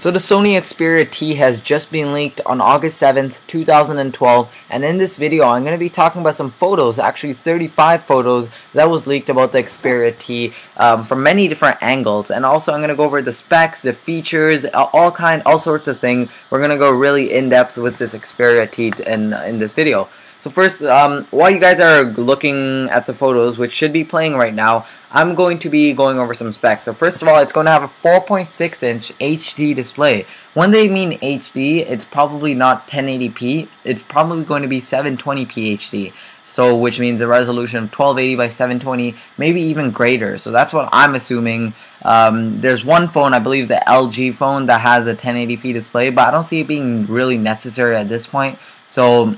So the Sony Xperia T has just been leaked on August 7th, 2012 and in this video I'm going to be talking about some photos, actually 35 photos that was leaked about the Xperia T um, from many different angles and also I'm going to go over the specs, the features, all kind, all sorts of things. We're going to go really in depth with this Xperia T in, in this video. So first, um, while you guys are looking at the photos, which should be playing right now, I'm going to be going over some specs. So first of all, it's going to have a 4.6 inch HD display. When they mean HD, it's probably not 1080p. It's probably going to be 720p HD. So which means a resolution of 1280 by 720, maybe even greater. So that's what I'm assuming. Um, there's one phone, I believe the LG phone, that has a 1080p display, but I don't see it being really necessary at this point. So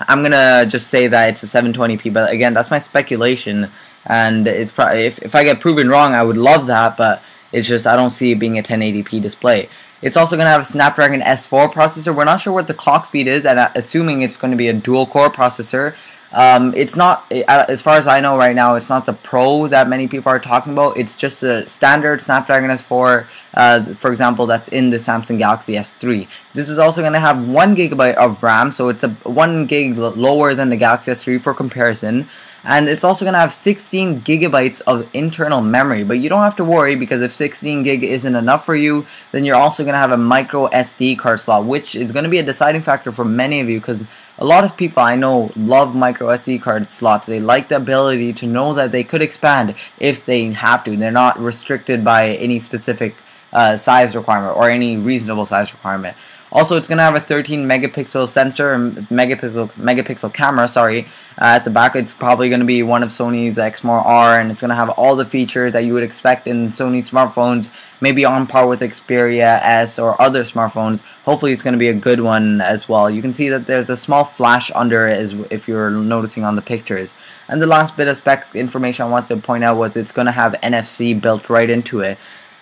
I'm gonna just say that it's a 720p, but again, that's my speculation, and it's probably if if I get proven wrong, I would love that, but it's just I don't see it being a 1080p display. It's also going to have a Snapdragon S4 processor. We're not sure what the clock speed is, and uh, assuming it's going to be a dual-core processor. Um, it's not, as far as I know right now, it's not the Pro that many people are talking about. It's just a standard Snapdragon S4, uh, for example, that's in the Samsung Galaxy S3. This is also going to have 1 gigabyte of RAM, so it's a 1 gig lower than the Galaxy S3 for comparison and it's also going to have 16 gigabytes of internal memory but you don't have to worry because if 16 gig isn't enough for you then you're also going to have a micro SD card slot which is going to be a deciding factor for many of you because a lot of people I know love micro SD card slots. They like the ability to know that they could expand if they have to. They're not restricted by any specific uh, size requirement or any reasonable size requirement also, it's going to have a 13 megapixel sensor, megapixel megapixel camera, sorry, uh, at the back. It's probably going to be one of Sony's Exmor R, and it's going to have all the features that you would expect in Sony smartphones, maybe on par with Xperia S or other smartphones. Hopefully, it's going to be a good one as well. You can see that there's a small flash under it, as if you're noticing on the pictures. And the last bit of spec information I wanted to point out was it's going to have NFC built right into it.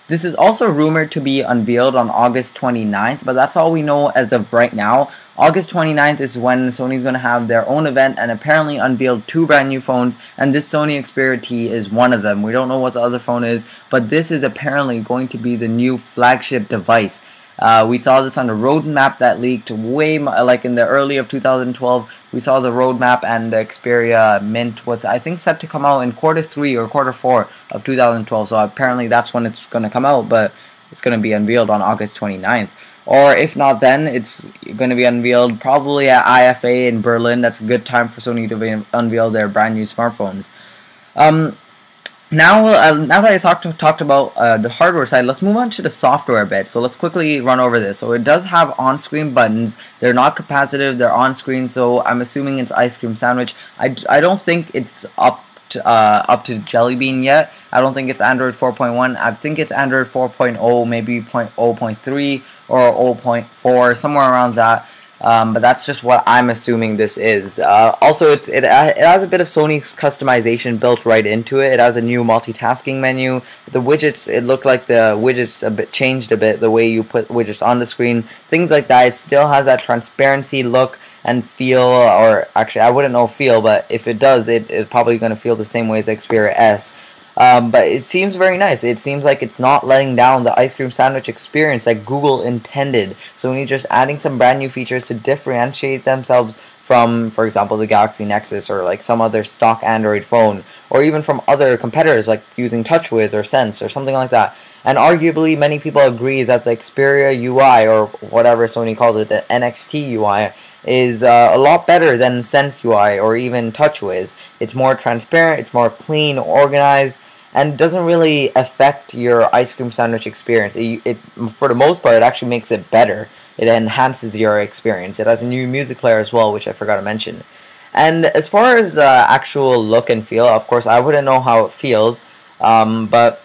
This is also rumored to be unveiled on August 29th, but that's all we know as of right now. August 29th is when Sony's going to have their own event and apparently unveiled two brand new phones, and this Sony Xperia T is one of them. We don't know what the other phone is, but this is apparently going to be the new flagship device. Uh, we saw this on the roadmap that leaked way, like in the early of 2012. We saw the roadmap and the Xperia Mint was, I think, set to come out in quarter three or quarter four of 2012. So apparently that's when it's going to come out, but it's going to be unveiled on August 29th. Or if not then, it's going to be unveiled probably at IFA in Berlin. That's a good time for Sony to unveil their brand new smartphones. Um, now, uh, now that I talked talked about uh, the hardware side, let's move on to the software bit. So let's quickly run over this. So it does have on-screen buttons. They're not capacitive. They're on-screen. So I'm assuming it's ice cream sandwich. I, I don't think it's up to, uh, up to Jelly Bean yet. I don't think it's Android 4.1. I think it's Android 4.0, maybe 0.3 or 0.4, somewhere around that. Um, but that's just what I'm assuming this is. Uh, also, it, it, it has a bit of Sony's customization built right into it. It has a new multitasking menu. The widgets, it looked like the widgets a bit changed a bit, the way you put widgets on the screen. Things like that. It still has that transparency look and feel, or actually, I wouldn't know feel, but if it does, it, it's probably going to feel the same way as Xperia S. Um, but it seems very nice. It seems like it's not letting down the ice cream sandwich experience that Google intended. Sony's just adding some brand new features to differentiate themselves from, for example, the Galaxy Nexus or like some other stock Android phone, or even from other competitors like using TouchWiz or Sense or something like that. And arguably, many people agree that the Xperia UI or whatever Sony calls it, the NXT UI, is uh, a lot better than Sense UI or even TouchWiz. It's more transparent, it's more clean, organized, and doesn't really affect your ice cream sandwich experience. It, it, for the most part, it actually makes it better. It enhances your experience. It has a new music player as well, which I forgot to mention. And as far as the actual look and feel, of course, I wouldn't know how it feels, um, but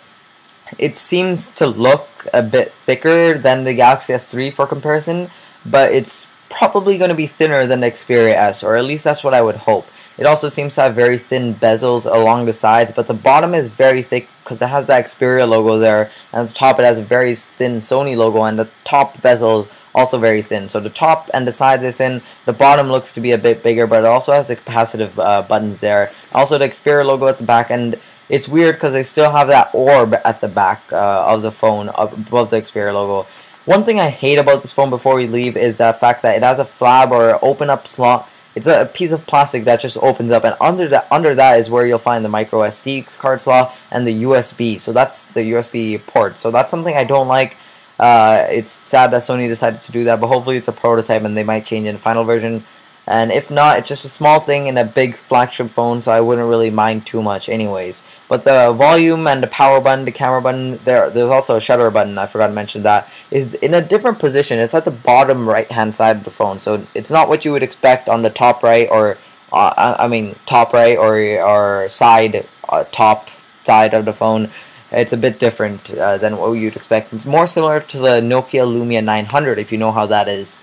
it seems to look a bit thicker than the Galaxy S3 for comparison, but it's probably going to be thinner than the Xperia S, or at least that's what I would hope. It also seems to have very thin bezels along the sides, but the bottom is very thick because it has that Xperia logo there, and the top it has a very thin Sony logo, and the top bezel is also very thin. So the top and the sides are thin, the bottom looks to be a bit bigger, but it also has the capacitive uh, buttons there. Also the Xperia logo at the back, and it's weird because they still have that orb at the back uh, of the phone above the Xperia logo One thing I hate about this phone before we leave is the fact that it has a flap or open up slot. It's a piece of plastic that just opens up, and under that under that is where you'll find the micro SD card slot and the USB. So that's the USB port. So that's something I don't like. Uh, it's sad that Sony decided to do that, but hopefully it's a prototype and they might change in the final version. And if not, it's just a small thing in a big flagship phone, so I wouldn't really mind too much anyways. But the volume and the power button, the camera button, there, there's also a shutter button, I forgot to mention that, is in a different position. It's at the bottom right-hand side of the phone, so it's not what you would expect on the top right or, uh, I mean, top right or, or side, uh, top side of the phone it's a bit different uh, than what you'd expect. It's more similar to the Nokia Lumia 900, if you know how that is.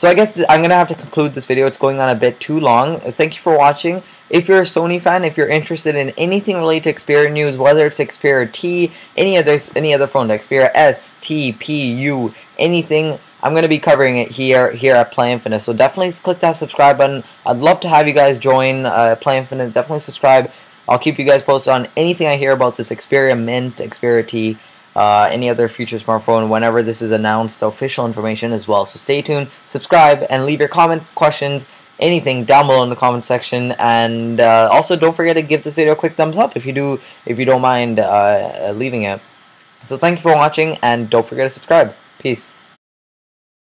So I guess I'm going to have to conclude this video. It's going on a bit too long. Thank you for watching. If you're a Sony fan, if you're interested in anything related to Xperia news, whether it's Xperia T, any other any other phone, Xperia S, T, P, U, anything, I'm going to be covering it here here at Play Infinite. So definitely click that subscribe button. I'd love to have you guys join uh, Play Infinite. Definitely subscribe. I'll keep you guys posted on anything I hear about this Xperia Mint, Xperia T, uh, any other future smartphone whenever this is announced, official information as well. So stay tuned, subscribe, and leave your comments, questions, anything down below in the comment section. And uh, also, don't forget to give this video a quick thumbs up if you do, if you don't mind uh, leaving it. So thank you for watching, and don't forget to subscribe. Peace.